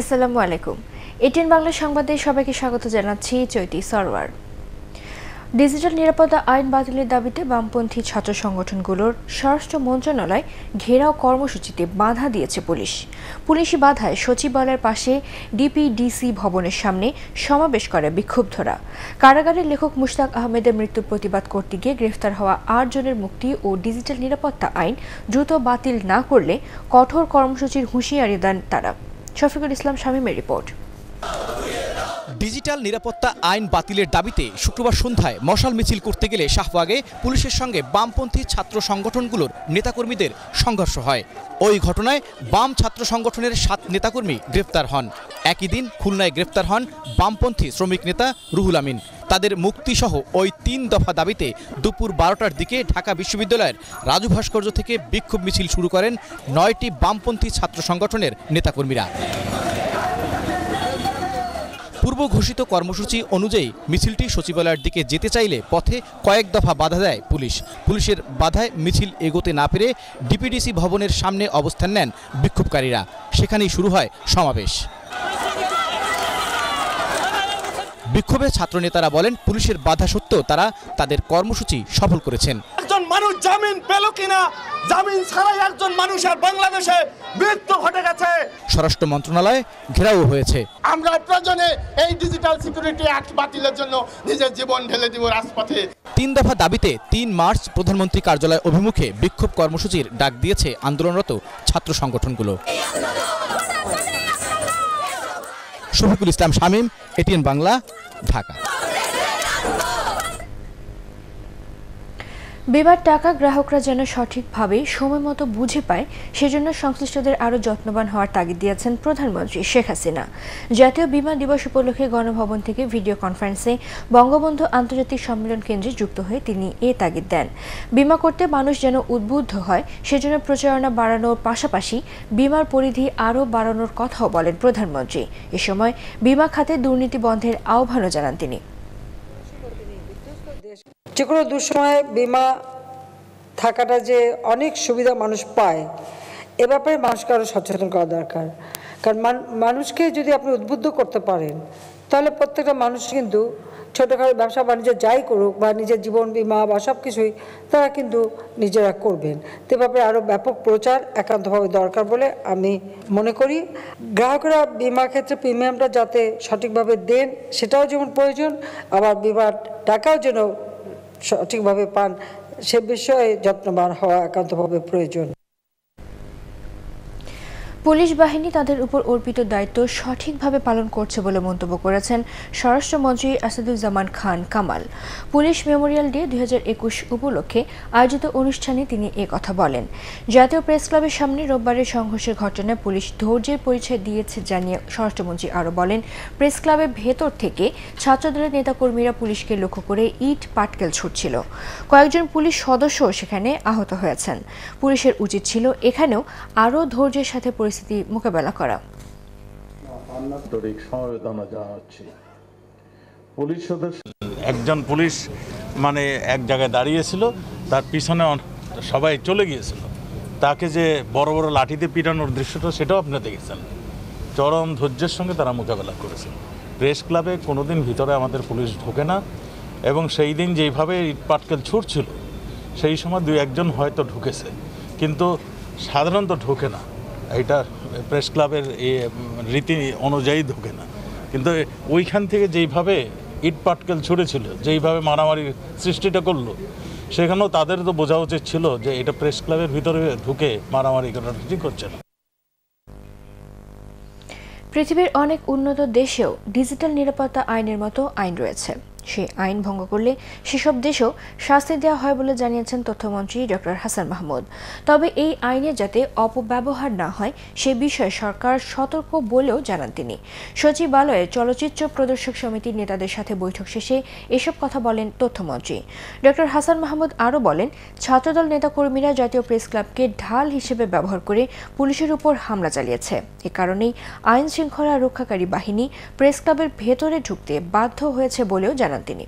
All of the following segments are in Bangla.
আসসালামু আলাইকুম। এটিএন বাংলা সংবাদে সবাইকে স্বাগত জানাচ্ছি চৈতি সরওয়ার। ডিজিটাল নিরাপত্তা আইন বাতিলের দাবিতে বামপন্থী ছাত্র সংগঠনগুলোর স্বরাষ্ট্র মন্ত্রণালয় ঘেরাও কর্মসূচিতে বাধা দিয়েছে পুলিশ। পুলিশি বাধায় সচিবালয়ের পাশে ডিপিডিসি ভবনের সামনে সমাবেশ করে বিক্ষুব্ধরা। কারাগারের লেখক মুশতাক আহমেদের মৃত্যুর প্রতিবাদ করতে গিয়ে গ্রেফতার হওয়া আট জনের মুক্তি ও ডিজিটাল নিরাপত্তা আইন দ্রুত বাতিল না করলে কঠোর কর্মসূচির হুঁশিয়ারি দেন তারা। শফিকুল ইসলাম শামীমের রিপোর্ট। ডিজিটাল নিরাপত্তা আইন বাতিলের দাবিতে শুক্রবার সন্ধ্যায় মশাল মিছিল করতে গেলে শাহবাগে পুলিশের সঙ্গে বামপন্থী ছাত্র সংগঠনগুলোর নেতাকর্মীদের সংঘর্ষ হয়। ওই ঘটনায় বাম ছাত্র সংগঠনের সাত নেতাকর্মী গ্রেপ্তার হন। একই দিন খুলনায় গ্রেপ্তার হন বামপন্থী শ্রমিক নেতা রুহুল আমিন। তাদের মুক্তিসহ ওই তিন দফা দাবিতে দুপুর বারোটার দিকে ঢাকা বিশ্ববিদ্যালয়ের রাজু ভাস্কর্য থেকে বিক্ষোভ মিছিল শুরু করেন নয়টি বামপন্থী ছাত্র সংগঠনের নেতাকর্মীরা। পূর্ব ঘোষিত কর্মসূচি অনুযায়ী মিছিলটি সচিবালয়ের দিকে যেতে চাইলে পথে কয়েক দফা বাধা দেয় পুলিশ। পুলিশের বাধায় মিছিল এগোতে না পেরে ডিপিডিসি ভবনের সামনে অবস্থান নেন বিক্ষোভকারীরা। সেখানেই শুরু হয় সমাবেশ। বিক্ষোভে ছাত্রনেতারা বলেন পুলিশের বাধা সত্ত্বেও তারা তাদের কর্মসূচি সফল করেছেন। একজন মানুষ জামিন পেল কিনা জামিন ছাড়াই একজন মানুষের বাংলাদেশে মৃত্যু ঘটে গেছে। স্বরাষ্ট্র মন্ত্রণালয়ে ঘেরাও হয়েছে। আমরা প্রয়োজনে এই ডিজিটাল সিকিউরিটি অ্যাক্ট বাতিলের জন্য নিজের জীবন ঢেলে দিব রাজপথে। তিন দফা দাবিতে তিন মার্চ প্রধানমন্ত্রী কার্যালয় অভিমুখে বিক্ষোভ কর্মসূচির ডাক দিয়েছে আন্দোলনরত ছাত্র সংগঠনগুলো। শফিকুল ইসলাম শামীম এটিএন বাংলা। ঢাকা বিমার টাকা গ্রাহকরা যেন সঠিকভাবে সময় মতো বুঝে পায়, সেজন্য সংশ্লিষ্টদের আরও যত্নবান হওয়ার তাগিদ দিয়েছেন প্রধানমন্ত্রী শেখ হাসিনা। জাতীয় বিমা দিবস উপলক্ষে গণভবন থেকে ভিডিও কনফারেন্সে বঙ্গবন্ধু আন্তর্জাতিক সম্মেলন কেন্দ্রে যুক্ত হয়ে তিনি এ তাগিদ দেন। বিমা করতে মানুষ যেন উদ্বুদ্ধ হয়, সেজন্য প্রচারণা বাড়ানোর পাশাপাশি বিমার পরিধি আরও বাড়ানোর কথাও বলেন প্রধানমন্ত্রী। এ সময় বিমা খাতে দুর্নীতি বন্ধের আহ্বানও জানান তিনি। যে কোনো দুঃসময়ে বিমা থাকাটা যে অনেক সুবিধা মানুষ পায়, এ ব্যাপারে মানুষকে আরও সচেতন করা দরকার। কারণ মানুষকে যদি আপনি উদ্বুদ্ধ করতে পারেন, তাহলে প্রত্যেকটা মানুষ কিন্তু ছোটোখাটো ব্যবসা বাণিজ্য যাই করুক বা নিজের জীবন বিমা বা সব কিছুই তারা কিন্তু নিজেরা করবেন। তো ব্যাপারে আরও ব্যাপক প্রচার একান্তভাবে দরকার বলে আমি মনে করি। গ্রাহকরা বিমা ক্ষেত্রে প্রিমিয়ামটা যাতে সঠিকভাবে দেন সেটাও যেমন প্রয়োজন, আবার বিমার টাকাও যেন সঠিকভাবে পান সে বিষয়ে যত্নবান হওয়া একান্তভাবে প্রয়োজন। পুলিশ বাহিনী তাদের উপর অর্পিত দায়িত্ব সঠিকভাবে পালন করছে বলে মন্তব্য করেছেন স্বরাষ্ট্রমন্ত্রী Asaduzzaman Khan Kamal. Police memorial day দুই হাজার একুশ উপলক্ষে আয়োজিত অনুষ্ঠানে তিনি এ কথা বলেন। জাতীয় প্রেস ক্লাবের সামনে রোববারের সংঘর্ষের ঘটনায় পুলিশ ধৈর্যের পরিচয় দিয়েছে জানিয়ে স্বরাষ্ট্রমন্ত্রী আরও বলেন, প্রেস ক্লাবের ভেতর থেকে ছাত্রদলের নেতাকর্মীরা পুলিশকে লক্ষ্য করে ইট পাটকেল ছুটছিল। কয়েকজন পুলিশ সদস্য সেখানে আহত হয়েছেন। পুলিশের উচিত ছিল এখানেও আরও ধৈর্যের সাথে পরিস্থিতি মোকাবেলা করা। পুলিশ সদস্য একজন পুলিশ মানে এক জায়গায় দাঁড়িয়েছিল তার পিছনে সবাই চলে গিয়েছিল। তাকে যে বড় বড় লাঠিতে পিটানোর দৃশ্যটা সেটাও আপনি দেখেছেন। চরম ধৈর্যের সঙ্গে তারা মোকাবেলা করেছে প্রেস ক্লাবে কোনোদিন ভিতরে আমাদের পুলিশ ঢোকে না এবং সেই দিন যেইভাবে ইট পাটকেল ছুটছিল সেই সময় দুই একজন হয়তো ঢুকেছে। কিন্তু সাধারণত ঢোকে না। এটা প্রেস ক্লাবের রীতি অনুযায়ী ঢোকে না। কিন্তু ওইখান থেকে যেইভাবে ইট পাটকেল ছুড়েছিল, যেইভাবে মারামারির সৃষ্টিটা করল, সেখানেও তাদের তো বোঝা উচিত ছিল যে এটা প্রেস ক্লাবের ভিতরে ঢুকে মারামারি করাটা ঠিক না। পৃথিবীর অনেক উন্নত দেশেও ডিজিটাল নিরাপত্তা আইনের মতো আইন রয়েছে। সেই আইন ভঙ্গ করলে সেসব দেশেও শাস্তি দেওয়া হয় বলে জানিয়েছেন তথ্যমন্ত্রী ডক্টর হাসান মাহমুদ। তবে এই আইনে যাতে অপব্যবহার না হয়, সে বিষয়ে সরকার সতর্ক বলেও জানান তিনি। সচিবালয়ে চলচ্চিত্র প্রদর্শক সমিতির নেতাদের সাথে বৈঠক শেষে এসব কথা বলেন তথ্যমন্ত্রী। ডক্টর হাসান মাহমুদ আরও বলেন, ছাত্রদল নেতাকর্মীরা জাতীয় প্রেস ক্লাবকে ঢাল হিসেবে ব্যবহার করে পুলিশের উপর হামলা চালিয়েছে। এ কারণেই আইন শৃঙ্খলা রক্ষাকারী বাহিনী প্রেস ক্লাবের ভেতরে ঢুকতে বাধ্য হয়েছে বলেও জানান তিনি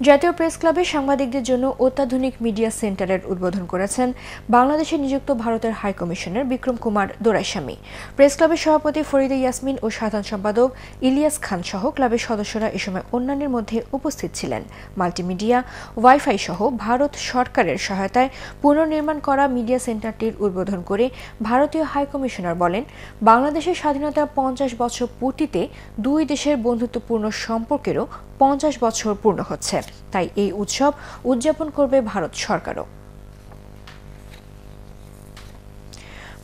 জাতীয় প্রেস ক্লাবে সাংবাদিকদের জন্য অত্যাধুনিক মিডিয়া সেন্টারের উদ্বোধন করেছেন বাংলাদেশে নিযুক্ত ভারতের high commissioner Vikram Kumar Doraiswami. Press ক্লাবের সভাপতি ফরিদা ইয়াসমিন ও সাধারণ সম্পাদক ইলিয়াস খান সহ ক্লাবের সদস্যরা এ সময় অন্যান্যের মধ্যে উপস্থিত ছিলেন। মাল্টিমিডিয়া, ওয়াইফাই সহ ভারত সরকারের সহায়তায় পুনর্নির্মাণ করা মিডিয়া সেন্টারটির উদ্বোধন করে ভারতীয় হাই কমিশনার বলেন, বাংলাদেশের স্বাধীনতার পঞ্চাশ বছর পূর্তিতে দুই দেশের বন্ধুত্বপূর্ণ সম্পর্কেরও পঞ্চাশ বছর পূর্ণ হচ্ছে। তাই এই উৎসব উদযাপন করবে ভারত সরকারও।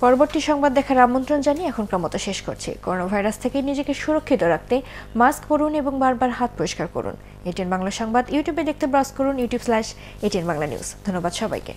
পরবর্তী সংবাদ দেখার আমন্ত্রণ জানিয়ে এখন ক্রমত শেষ করছে। করোনা ভাইরাস থেকে নিজেকে সুরক্ষিত রাখতে মাস্ক পরুন এবং বারবার হাত পরিষ্কার করুন। এটিএন বাংলা সংবাদ, ইউটিউবে দেখতে ব্রাউজ করুন, YouTube slash ATN Bangla news. ধন্যবাদ সবাইকে।